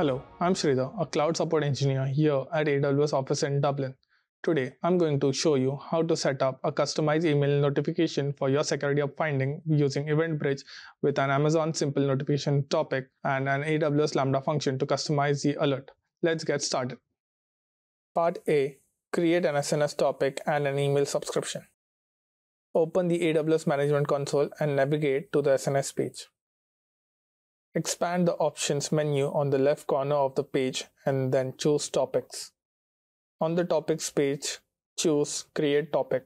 Hello, I'm Shridhar, a cloud support engineer here at AWS office in Dublin. Today, I'm going to show you how to set up a customized email notification for your Security finding using EventBridge with an Amazon Simple Notification topic and an AWS Lambda function to customize the alert. Let's get started. Part A Create an SNS topic and an email subscription. Open the AWS Management Console and navigate to the SNS page. Expand the Options menu on the left corner of the page and then choose Topics. On the Topics page, choose Create Topic.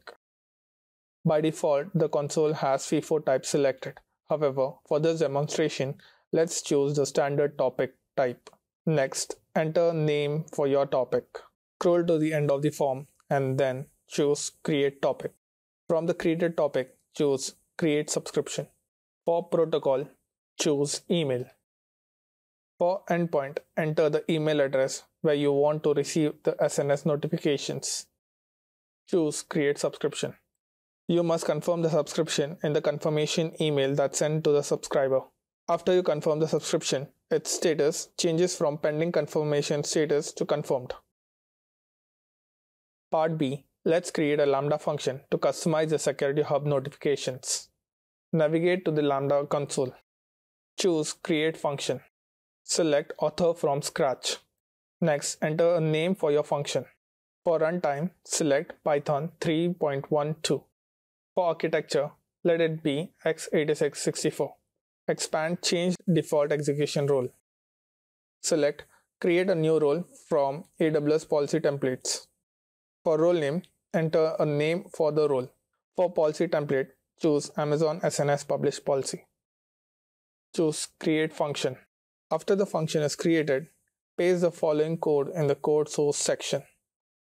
By default, the console has FIFO type selected. However, for this demonstration, let's choose the standard topic type. Next, enter name for your topic. Scroll to the end of the form and then choose Create Topic. From the created topic, choose Create Subscription. For protocol, choose email. For endpoint, enter the email address where you want to receive the SNS notifications. Choose create subscription. You must confirm the subscription in the confirmation email that's sent to the subscriber. After you confirm the subscription, its status changes from pending confirmation status to confirmed. Part B. Let's create a Lambda function to customize the Security Hub notifications. Navigate to the Lambda console. Choose Create Function. Select Author from Scratch. Next, enter a name for your function. For runtime, select Python 3.12. For architecture, let it be x86-64. Expand Change Default Execution Role. Select Create a new role from AWS Policy Templates. For role name, enter a name for the role. For policy template, choose Amazon SNS Publish Policy choose create function. After the function is created, paste the following code in the code source section.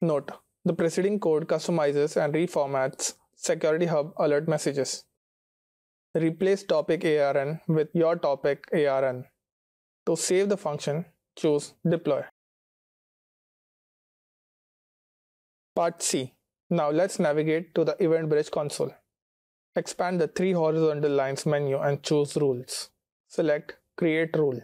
Note, the preceding code customizes and reformats Security Hub alert messages. Replace topic ARN with your topic ARN. To save the function, choose deploy. Part C. Now let's navigate to the EventBridge console. Expand the three horizontal lines menu and choose rules. Select Create Role.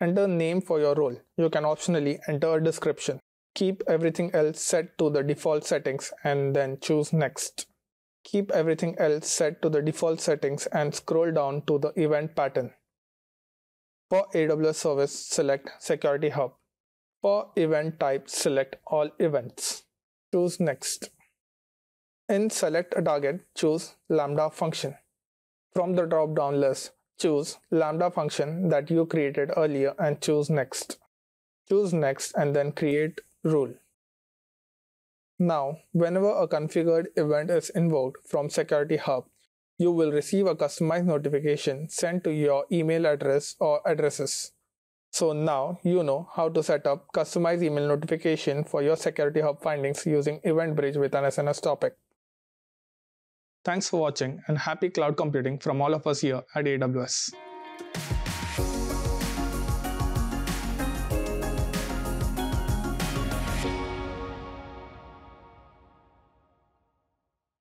Enter name for your role. You can optionally enter a description. Keep everything else set to the default settings and then choose Next. Keep everything else set to the default settings and scroll down to the event pattern. For AWS service, select Security Hub. For event type, select All Events. Choose Next. In Select a Target, choose Lambda function. From the drop-down list, Choose Lambda function that you created earlier and choose next. Choose next and then create rule. Now, whenever a configured event is invoked from Security Hub, you will receive a customized notification sent to your email address or addresses. So now you know how to set up customized email notification for your Security Hub findings using EventBridge with an SNS topic. Thanks for watching and happy cloud computing from all of us here at AWS.